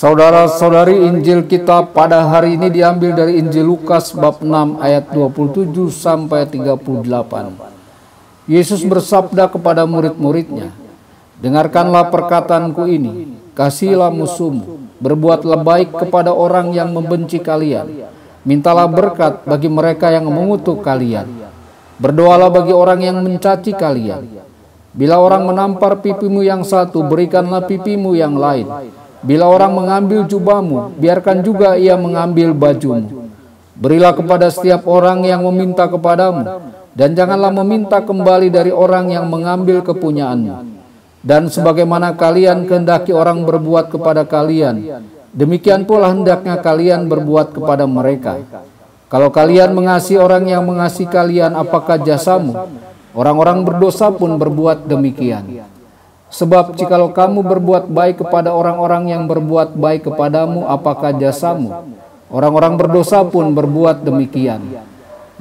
Saudara-saudari Injil kita pada hari ini diambil dari Injil Lukas bab 6 ayat 27 sampai 38. Yesus bersabda kepada murid-muridnya, Dengarkanlah perkataanku ini, kasihilah musuhmu, berbuatlah baik kepada orang yang membenci kalian, mintalah berkat bagi mereka yang mengutuk kalian, berdoalah bagi orang yang mencaci kalian. Bila orang menampar pipimu yang satu, berikanlah pipimu yang lain. Bila orang mengambil jubahmu, biarkan juga ia mengambil bajumu. Berilah kepada setiap orang yang meminta kepadamu, dan janganlah meminta kembali dari orang yang mengambil kepunyaanmu. Dan sebagaimana kalian kehendaki orang berbuat kepada kalian, demikian pula hendaknya kalian berbuat kepada mereka. Kalau kalian mengasihi orang yang mengasihi kalian, apakah jasamu? Orang-orang berdosa pun berbuat demikian. Sebab jikalau kamu berbuat baik kepada orang-orang yang berbuat baik kepadamu, apakah jasamu? Orang-orang berdosa pun berbuat demikian.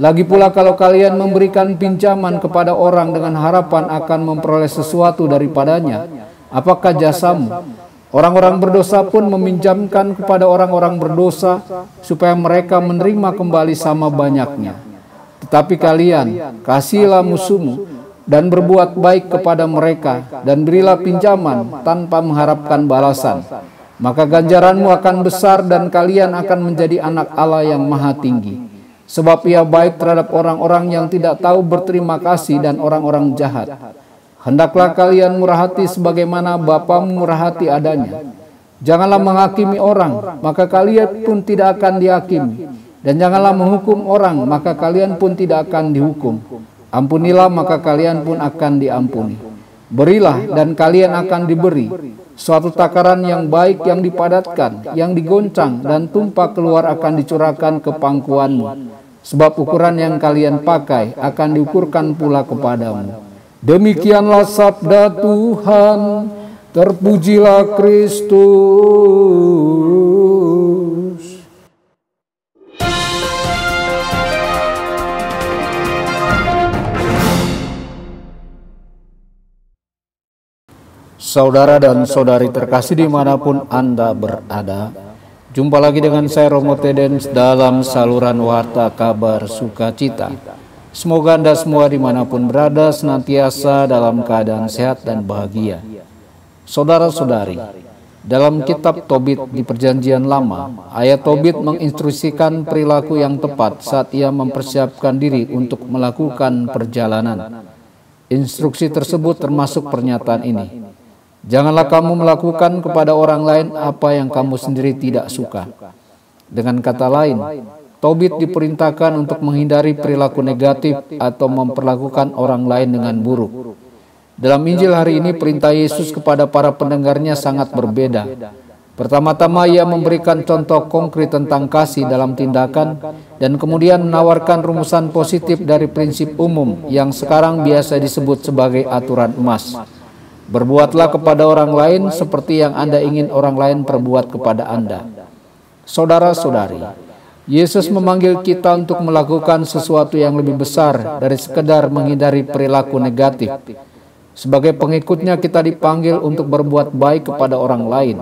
Lagi pula kalau kalian memberikan pinjaman kepada orang dengan harapan akan memperoleh sesuatu daripadanya, apakah jasamu? Orang-orang berdosa pun meminjamkan kepada orang-orang berdosa supaya mereka menerima kembali sama banyaknya. Tetapi kalian, kasihlah musuhmu, dan berbuat baik kepada mereka dan berilah pinjaman tanpa mengharapkan balasan. Maka ganjaranmu akan besar dan kalian akan menjadi anak Allah yang maha tinggi. Sebab ia baik terhadap orang-orang yang tidak tahu berterima kasih dan orang-orang jahat. Hendaklah kalian murah hati sebagaimana Bapamu murah hati adanya. Janganlah menghakimi orang maka kalian pun tidak akan dihakimi. Dan janganlah menghukum orang maka kalian pun tidak akan dihukum Ampunilah maka kalian pun akan diampuni. Berilah dan kalian akan diberi. Suatu takaran yang baik yang dipadatkan, yang digoncang dan tumpah keluar akan dicurahkan ke pangkuanmu. Sebab ukuran yang kalian pakai akan diukurkan pula kepadamu. Demikianlah sabda Tuhan. Terpujilah Kristus. Saudara dan saudari terkasih di mana pun Anda berada, jumpa lagi dengan saya Romo Tedens dalam saluran Warta Kabar Sukacita. Semoga Anda semua di mana pun berada senantiasa dalam keadaan sehat dan bahagia. Saudara-saudari, dalam kitab Tobit di perjanjian lama, ayat Tobit menginstruksikan perilaku yang tepat saat ia mempersiapkan diri untuk melakukan perjalanan. Instruksi tersebut termasuk pernyataan ini. Janganlah kamu melakukan kepada orang lain apa yang kamu sendiri tidak suka. Dengan kata lain, Tobit diperintahkan untuk menghindari perilaku negatif atau memperlakukan orang lain dengan buruk. Dalam Injil hari ini perintah Yesus kepada para pendengarnya sangat berbeda. Pertama-tama ia memberikan contoh konkret tentang kasih dalam tindakan dan kemudian menawarkan rumusan positif dari prinsip umum yang sekarang biasa disebut sebagai aturan emas. Berbuatlah kepada orang lain seperti yang Anda ingin orang lain perbuat kepada Anda. Saudara-saudari, Yesus memanggil kita untuk melakukan sesuatu yang lebih besar dari sekedar menghindari perilaku negatif. Sebagai pengikutnya kita dipanggil untuk berbuat baik kepada orang lain,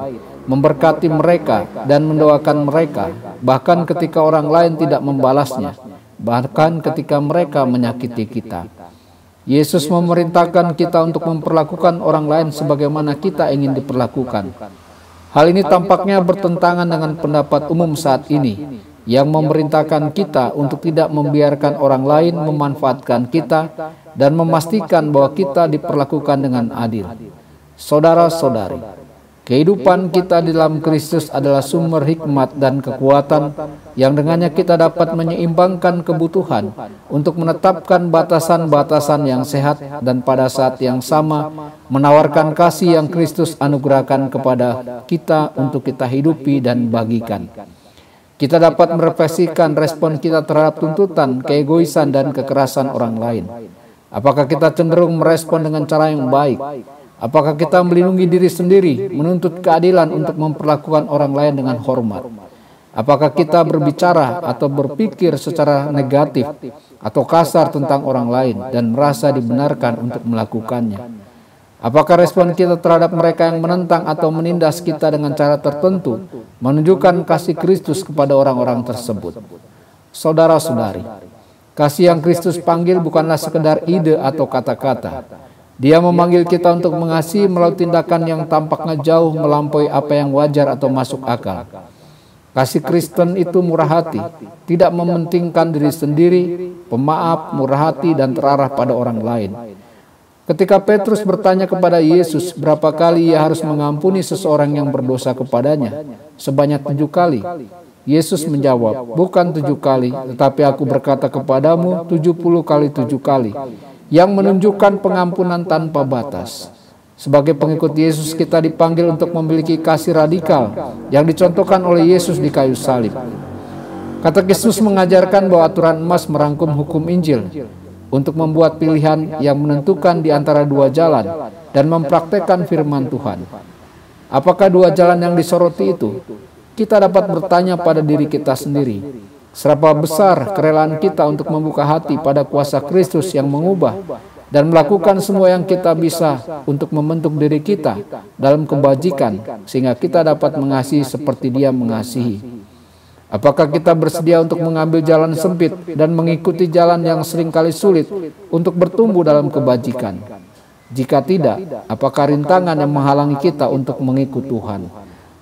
memberkati mereka dan mendoakan mereka, bahkan ketika orang lain tidak membalasnya, bahkan ketika mereka menyakiti kita. Yesus memerintahkan kita untuk memperlakukan orang lain sebagaimana kita ingin diperlakukan. Hal ini tampaknya bertentangan dengan pendapat umum saat ini yang memerintahkan kita untuk tidak membiarkan orang lain memanfaatkan kita dan memastikan bahwa kita diperlakukan dengan adil. Saudara-saudari, Kehidupan kita di dalam Kristus adalah sumber hikmat dan kekuatan yang dengannya kita dapat menyeimbangkan kebutuhan untuk menetapkan batasan-batasan yang sehat dan pada saat yang sama menawarkan kasih yang Kristus anugerahkan kepada kita untuk kita hidupi dan bagikan. Kita dapat merefleksikan respon kita terhadap tuntutan, keegoisan, dan kekerasan orang lain. Apakah kita cenderung merespon dengan cara yang baik? Apakah kita melindungi diri sendiri, menuntut keadilan untuk memperlakukan orang lain dengan hormat? Apakah kita berbicara atau berpikir secara negatif atau kasar tentang orang lain dan merasa dibenarkan untuk melakukannya? Apakah respon kita terhadap mereka yang menentang atau menindas kita dengan cara tertentu menunjukkan kasih Kristus kepada orang-orang tersebut? Saudara-saudari, kasih yang Kristus panggil bukanlah sekedar ide atau kata-kata. Dia memanggil kita untuk mengasihi melalui tindakan yang tampaknya jauh melampaui apa yang wajar atau masuk akal. Kasih Kristen itu murah hati, tidak mementingkan diri sendiri, pemaaf, murah hati, dan terarah pada orang lain. Ketika Petrus bertanya kepada Yesus berapa kali ia harus mengampuni seseorang yang berdosa kepadanya, sebanyak tujuh kali. Yesus menjawab, bukan tujuh kali, tetapi aku berkata kepadamu tujuh puluh kali tujuh kali, yang menunjukkan pengampunan tanpa batas. Sebagai pengikut Yesus kita dipanggil untuk memiliki kasih radikal yang dicontohkan oleh Yesus di kayu salib. Kata Yesus mengajarkan bahwa aturan emas merangkum hukum Injil, untuk membuat pilihan yang menentukan di antara dua jalan dan mempraktekkan firman Tuhan. Apakah dua jalan yang disoroti itu? Kita dapat bertanya pada diri kita sendiri, seberapa besar kerelaan kita untuk membuka hati pada kuasa Kristus yang mengubah dan melakukan semua yang kita bisa untuk membentuk diri kita dalam kebajikan sehingga kita dapat mengasihi seperti Dia mengasihi. Apakah kita bersedia untuk mengambil jalan sempit dan mengikuti jalan yang sering kali sulit untuk bertumbuh dalam kebajikan? Jika tidak, apakah rintangan yang menghalangi kita untuk mengikut Tuhan?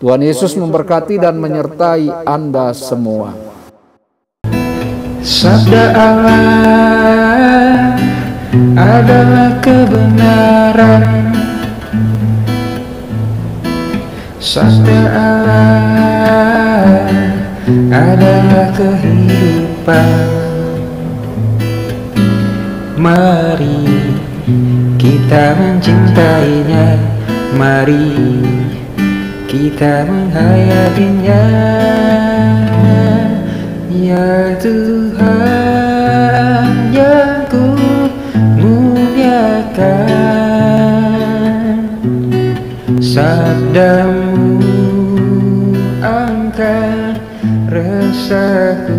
Tuhan Yesus memberkati dan menyertai Anda semua. Sabda Allah adalah kebenaran. Sabda Allah adalah kehidupan. Mari kita mencintainya. Mari kita menghayatinya Sabdamu angkat resahku